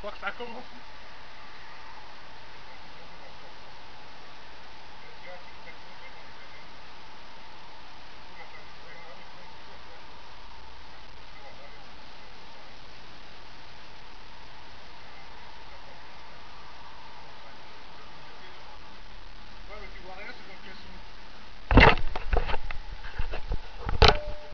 Xbox tá como